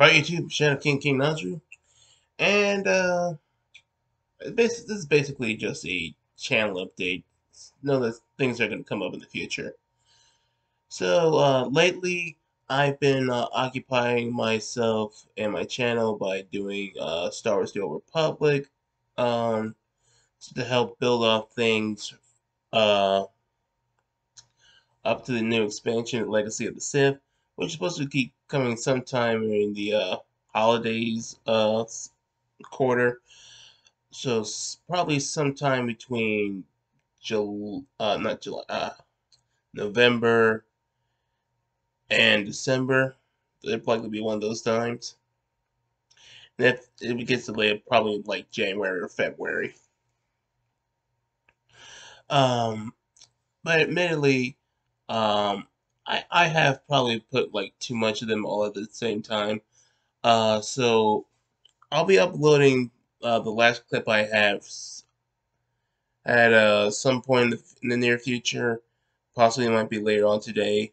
Hi YouTube, Shadow King King Nazaru, and uh, this, this is basically just a channel update. Know that things are going to come up in the future. So uh, lately, I've been uh, occupying myself and my channel by doing uh, Star Wars: The Old Republic, um, to help build off things uh, up to the new expansion, Legacy of the Sith which is supposed to keep coming sometime in the uh, holidays uh, quarter. So probably sometime between July, uh, not July, uh, November and December. It'll probably be one of those times. And if it gets delayed, probably like January or February. Um, but admittedly, um, I, I have probably put like too much of them all at the same time. Uh, so I'll be uploading uh, the last clip I have at uh, some point in the, in the near future. Possibly might be later on today.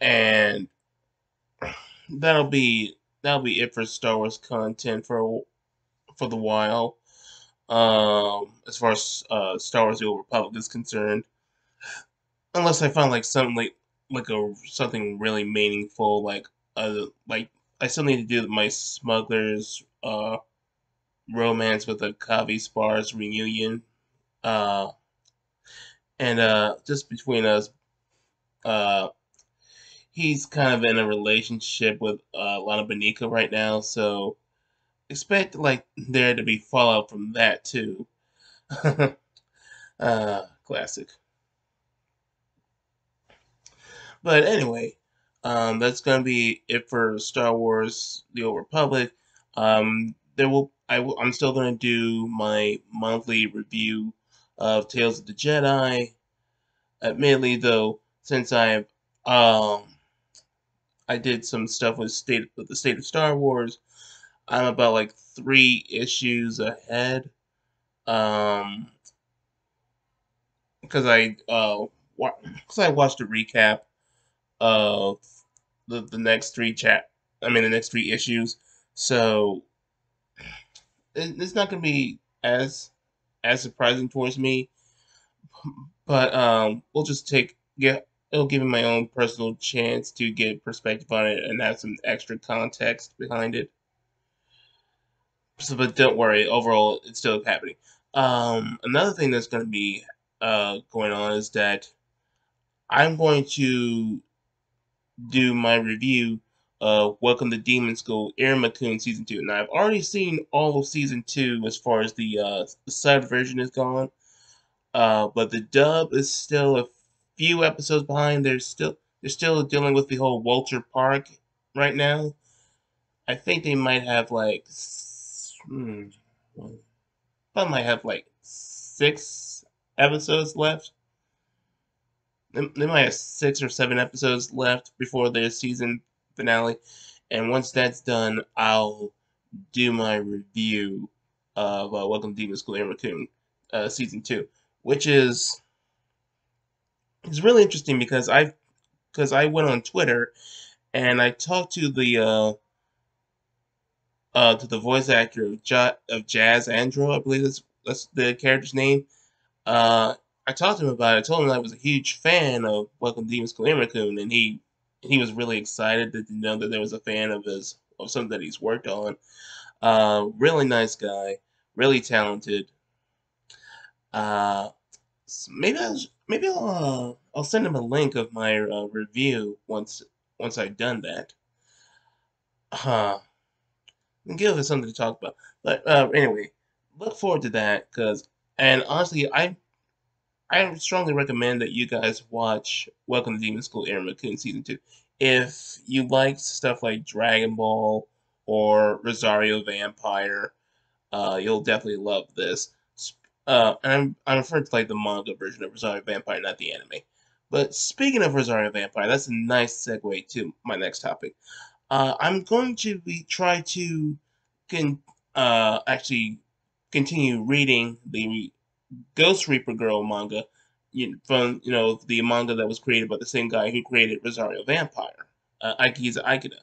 And that'll be that'll be it for Star Wars content for for the while. Um, as far as uh, Star Wars: The Old Republic is concerned unless I find like something like like a something really meaningful, like uh like I still need to do my smugglers uh romance with Akaavi Spar's reunion. Uh and uh just between us uh he's kind of in a relationship with uh Lana Beniko right now, so expect like there to be fallout from that too. uh classic. But anyway, um, that's gonna be it for Star Wars: The Old Republic. Um, there will I will, I'm still gonna do my monthly review of Tales of the Jedi. Admittedly, though, since I've um, I did some stuff with state with the state of Star Wars, I'm about like three issues ahead. Um, because I uh, because I watched a recap of the, the next three chat. I mean, the next three issues. So it's not going to be as as surprising towards me, but um, we'll just take get it'll give me my own personal chance to get perspective on it and have some extra context behind it. So, but don't worry, overall, it's still happening. Um, another thing that's going to be uh, going on is that I'm going to do my review of Welcome to Demon School, Iruma-kun Season 2. Now, I've already seen all of Season 2 as far as the, uh, the sub version is gone. Uh, but the dub is still a few episodes behind. They're still they're still dealing with the whole Walter Park right now. I think they might have like hmm, I might have like six episodes left they might have six or seven episodes left before their season finale, and once that's done, I'll do my review of uh, Welcome to Demon School Iruma-kun uh, season two, which is is really interesting because I because I went on Twitter and I talked to the uh, uh, to the voice actor of, ja- of Jazz Andro, I believe that's that's the character's name. Uh, I talked to him about it. I told him I was a huge fan of Welcome to Demon School and he he was really excited to know that there was a fan of his of something that he's worked on. Uh, really nice guy, really talented. Uh, maybe I'll maybe I'll uh, I'll send him a link of my uh, review once once I've done that. Uh, and give us something to talk about. But uh, anyway, look forward to that because and honestly, I I strongly recommend that you guys watch Welcome to Demon School Iruma-kun Season 2. If you like stuff like Dragon Ball or Rosario Vampire, uh, you'll definitely love this. Uh, and I'm, I'm referring to like the manga version of Rosario Vampire, not the anime. But speaking of Rosario Vampire, that's a nice segue to my next topic. Uh, I'm going to be try to can uh, actually continue reading the Ghost Reaper Girl manga you from you know the manga that was created by the same guy who created Rosario Vampire, uh, Ikeda.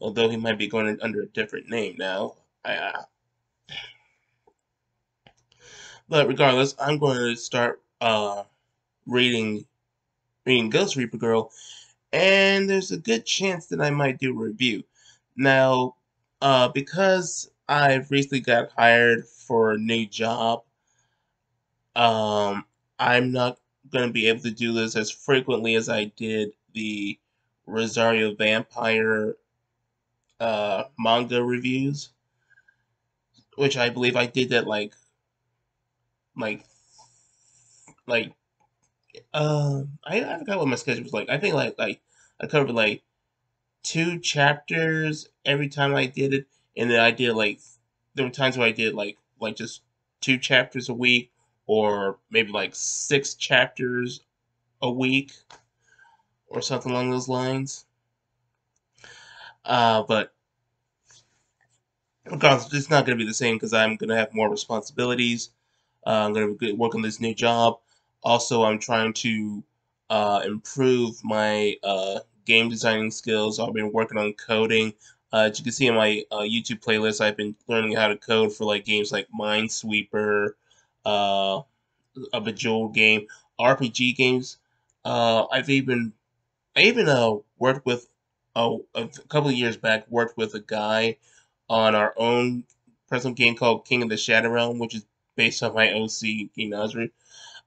although he might be going under a different name now. I, uh, but regardless, I'm going to start uh, reading reading Ghost Reaper Girl, and there's a good chance that I might do a review. Now, uh, because I've recently got hired for a new job, um, I'm not going to be able to do this as frequently as I did the Rosario Vampire uh, manga reviews, which I believe I did that like, like, like, uh, I, I forgot what my schedule was like. I think like like I covered like two chapters every time I did it, and then I did like there were times where I did like like just two chapters a week, or maybe like six chapters a week, or something along those lines. Uh, but regardless, it's not going to be the same because I'm going to have more responsibilities. Uh, I'm going to work on this new job. Also, I'm trying to uh, improve my uh, game designing skills. I've been working on coding. Uh, as you can see in my uh, YouTube playlist, I've been learning how to code for like games like Minesweeper, uh, a Bejeweled game, RPG games. Uh, I've even I even uh, worked with uh, a couple of years back worked with a guy on our own personal game called King of the Shadow Realm, which is based on my OC King.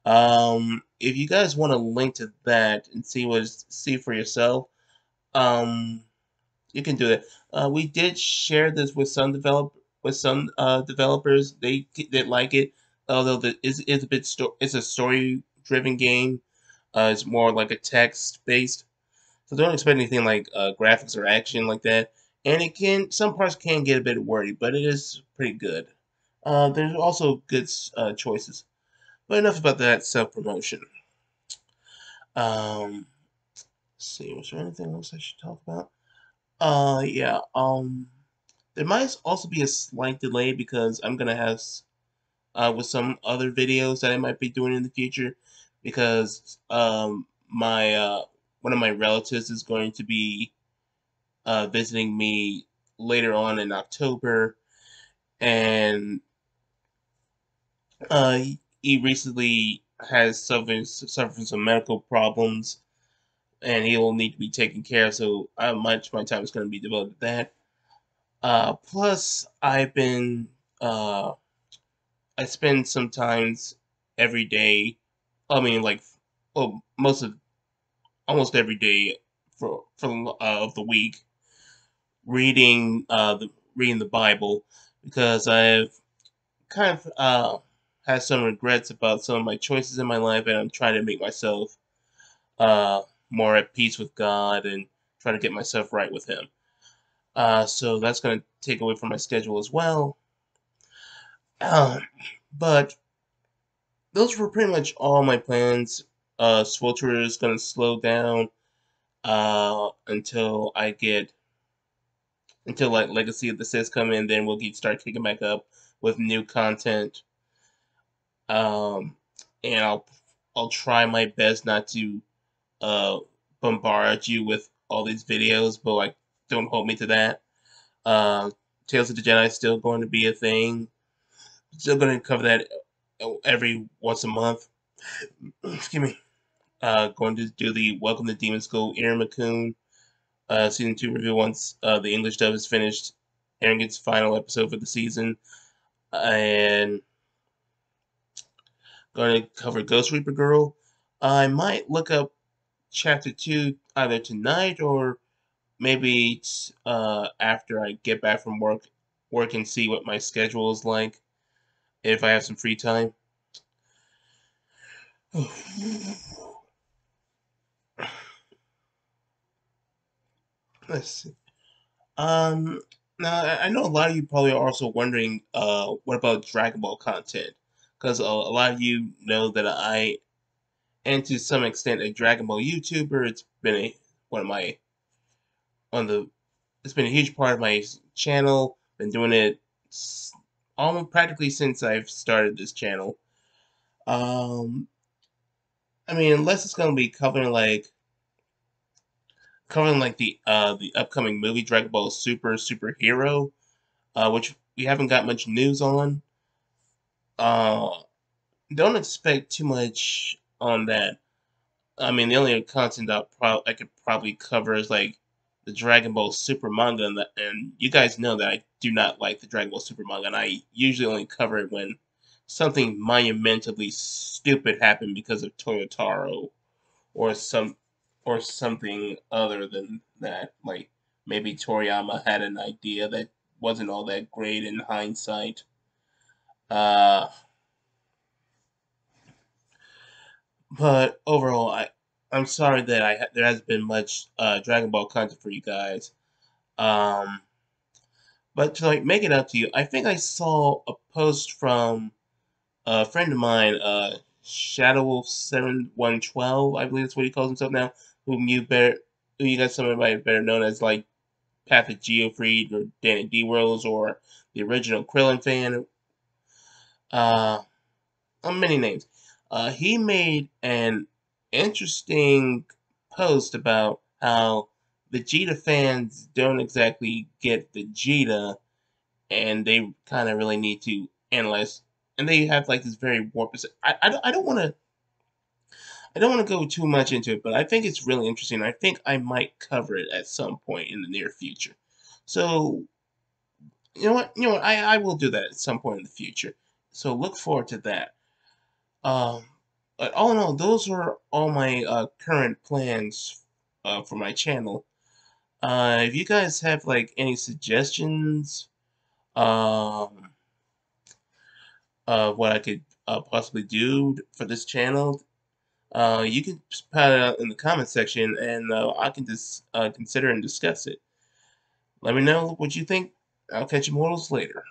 Um, if you guys want to link to that and see what see for yourself, um, you can do it. Uh, we did share this with some develop with some uh, developers. They did like it, although the is is a bit sto- it's a story driven game. Uh, it's more like a text based, so don't expect anything like uh, graphics or action like that. And it can some parts can get a bit wordy, but it is pretty good. Uh, there's also good uh, choices. But enough about that self promotion. Um, see, was there anything else I should talk about? Uh, yeah. Um, there might also be a slight delay because I'm gonna have uh with some other videos that I might be doing in the future because um my uh one of my relatives is going to be uh visiting me later on in October and uh he recently has suffered suffered some medical problems, and he will need to be taken care of. So, uh, much my time is going to be devoted to that. Uh, plus, I've been uh, I spend sometimes every day. I mean, like, well, most of almost every day for for uh, of the week, reading uh the reading the Bible because I've kind of uh had some regrets about some of my choices in my life, and I'm trying to make myself uh, more at peace with God and try to get myself right with Him. Uh, so that's going to take away from my schedule as well. Um, but those were pretty much all my plans. Uh, SWTOR is going to slow down uh, until I get until like Legacy of the Sith come in. Then we'll get start kicking back up with new content um, and I'll I'll try my best not to uh, bombard you with all these videos, but like don't hold me to that. Uh, Tales of the Jedi is still going to be a thing. Still going to cover that every once a month. Excuse me. Uh, going to do the Welcome to Demon School Iruma-kun uh, season two review once uh, the English dub is finished, airing its final episode for the season, and going to cover Ghost Reaper Girl. I might look up chapter two either tonight or maybe uh, after I get back from work, work and see what my schedule is like if I have some free time. Let's see. Um, now I know a lot of you probably are also wondering, uh, what about Dragon Ball content? because a, a, lot of you know that I and to some extent a Dragon Ball YouTuber. It's been a one of my on the it's been a huge part of my channel. Been doing it almost practically since I've started this channel. Um, I mean, unless it's gonna be covering like covering like the uh the upcoming movie Dragon Ball Super Superhero, uh, which we haven't got much news on. Uh, don't expect too much on that. I mean, the only content pro- I could probably cover is like the Dragon Ball Super manga, and, the, and you guys know that I do not like the Dragon Ball Super manga, and I usually only cover it when something monumentally stupid happened because of Toyotaro, or some or something other than that. Like maybe Toriyama had an idea that wasn't all that great in hindsight. Uh, but overall, I I'm sorry that I there hasn't been much uh, Dragon Ball content for you guys. Um, but to like make it up to you, I think I saw a post from a friend of mine, uh, Shadow Wolf Seven One Twelve, I believe that's what he calls himself now, whom you better, who you guys somebody better known as like Path of Geofreed or Danny D Worlds or the original Krillin fan. Uh, many names. Uh, he made an interesting post about how Vegeta fans don't exactly get Vegeta, and they kind of really need to analyze. And they have like this very warped. I, I, I don't want to. I don't want to go too much into it, but I think it's really interesting. I think I might cover it at some point in the near future. So, you know what? You know what? I, I will do that at some point in the future. So look forward to that. Um, but all in all, those are all my uh, current plans uh, for my channel. Uh, if you guys have like any suggestions um, of what I could uh, possibly do for this channel, uh, you can put it out in the comment section and uh, I can just consider and discuss it. Let me know what you think. I'll catch you mortals later.